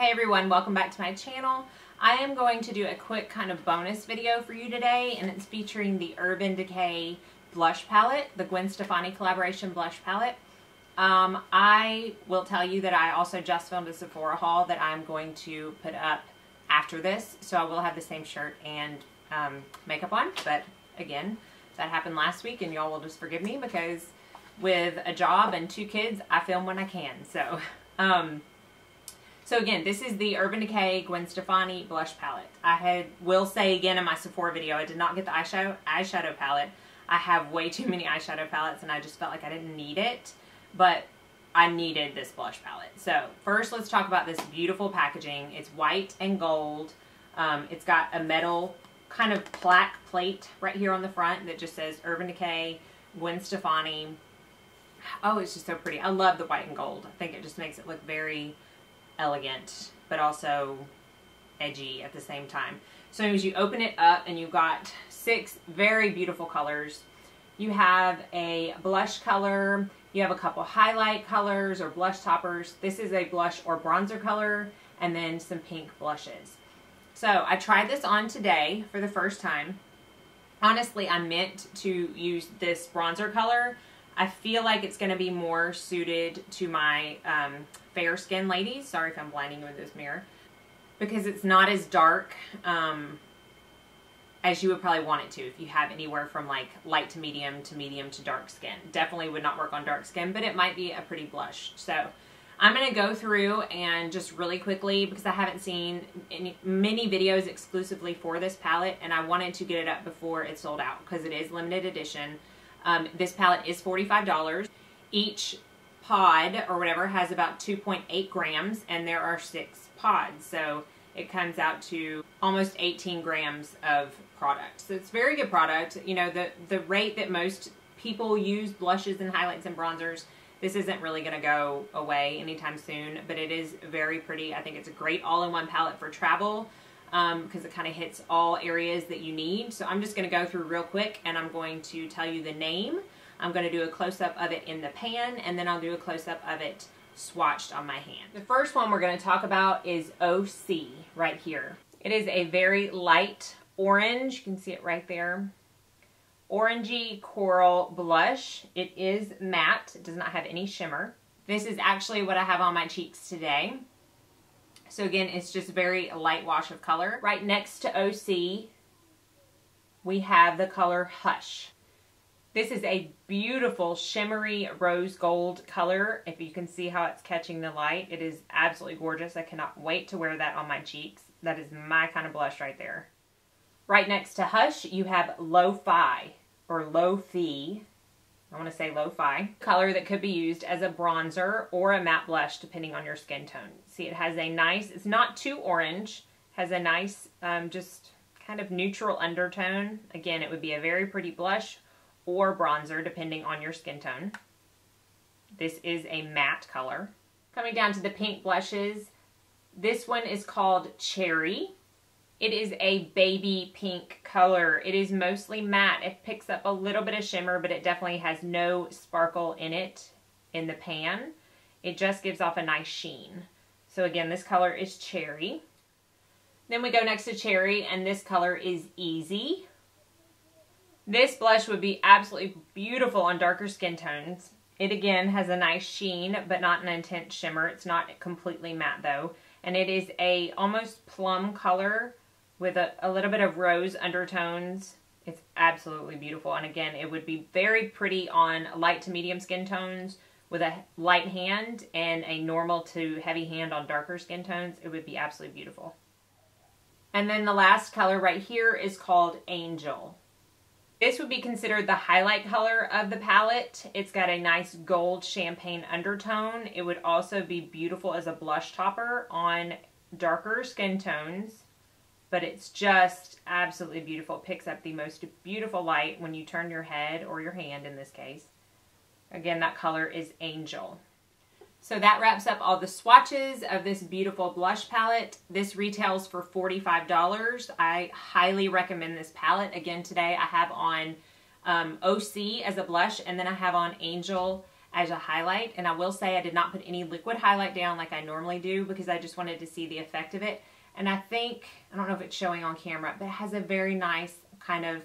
Hey everyone, welcome back to my channel. I am going to do a quick kind of bonus video for you today and it's featuring the Urban Decay blush palette, the Gwen Stefani collaboration blush palette. Um, I will tell you that I also just filmed a Sephora haul that I'm going to put up after this, so I will have the same shirt and um, makeup on, but again, that happened last week and y'all will just forgive me because with a job and two kids, I film when I can, so... Um, so again, this is the Urban Decay Gwen Stefani blush palette. I had will say again in my Sephora video, I did not get the eyeshadow eyeshadow palette. I have way too many eyeshadow palettes and I just felt like I didn't need it, but I needed this blush palette. So first let's talk about this beautiful packaging. It's white and gold. Um, it's got a metal kind of plaque plate right here on the front that just says Urban Decay Gwen Stefani. Oh, it's just so pretty. I love the white and gold. I think it just makes it look very elegant, but also edgy at the same time. So as you open it up and you've got six very beautiful colors. You have a blush color, you have a couple highlight colors or blush toppers. This is a blush or bronzer color, and then some pink blushes. So I tried this on today for the first time. Honestly, I meant to use this bronzer color. I feel like it's going to be more suited to my um, fair skin ladies. Sorry if I'm blinding you with this mirror. Because it's not as dark um, as you would probably want it to if you have anywhere from like light to medium to medium to dark skin. Definitely would not work on dark skin, but it might be a pretty blush. So I'm going to go through and just really quickly, because I haven't seen any, many videos exclusively for this palette, and I wanted to get it up before it sold out, because it is limited edition. Um, this palette is $45. Each pod or whatever has about 2.8 grams and there are six pods. So it comes out to almost 18 grams of product. So it's very good product. You know, the, the rate that most people use blushes and highlights and bronzers, this isn't really going to go away anytime soon, but it is very pretty. I think it's a great all-in-one palette for travel because um, it kind of hits all areas that you need. So I'm just going to go through real quick and I'm going to tell you the name I'm going to do a close-up of it in the pan, and then I'll do a close-up of it swatched on my hand. The first one we're going to talk about is OC right here. It is a very light orange. You can see it right there. Orangey coral blush. It is matte. It does not have any shimmer. This is actually what I have on my cheeks today. So again, it's just a very light wash of color. Right next to OC, we have the color Hush. This is a beautiful shimmery rose gold color. If you can see how it's catching the light, it is absolutely gorgeous. I cannot wait to wear that on my cheeks. That is my kind of blush right there. Right next to Hush, you have Lo-Fi or Lo-Fi. I want to say Lo-Fi. Color that could be used as a bronzer or a matte blush depending on your skin tone. See, it has a nice, it's not too orange, has a nice, um, just kind of neutral undertone. Again, it would be a very pretty blush or bronzer depending on your skin tone. This is a matte color. Coming down to the pink blushes, this one is called Cherry. It is a baby pink color. It is mostly matte. It picks up a little bit of shimmer, but it definitely has no sparkle in it in the pan. It just gives off a nice sheen. So again, this color is Cherry. Then we go next to Cherry, and this color is Easy. This blush would be absolutely beautiful on darker skin tones. It again has a nice sheen, but not an intense shimmer. It's not completely matte though. And it is a almost plum color with a, a little bit of rose undertones. It's absolutely beautiful. And again, it would be very pretty on light to medium skin tones with a light hand and a normal to heavy hand on darker skin tones. It would be absolutely beautiful. And then the last color right here is called Angel. This would be considered the highlight color of the palette. It's got a nice gold champagne undertone. It would also be beautiful as a blush topper on darker skin tones, but it's just absolutely beautiful. It picks up the most beautiful light when you turn your head, or your hand in this case. Again, that color is Angel. So that wraps up all the swatches of this beautiful blush palette. This retails for $45. I highly recommend this palette. Again, today I have on um, OC as a blush, and then I have on Angel as a highlight. And I will say I did not put any liquid highlight down like I normally do because I just wanted to see the effect of it. And I think, I don't know if it's showing on camera, but it has a very nice kind of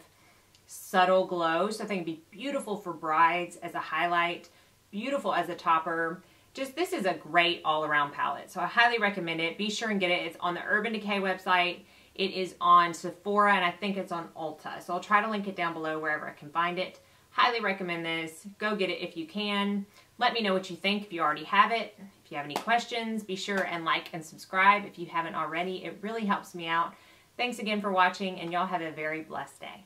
subtle glow. So I think it'd be beautiful for brides as a highlight, beautiful as a topper. Just this is a great all-around palette. So I highly recommend it. Be sure and get it. It's on the Urban Decay website. It is on Sephora and I think it's on Ulta. So I'll try to link it down below wherever I can find it. Highly recommend this. Go get it if you can. Let me know what you think if you already have it. If you have any questions, be sure and like and subscribe if you haven't already. It really helps me out. Thanks again for watching and y'all have a very blessed day.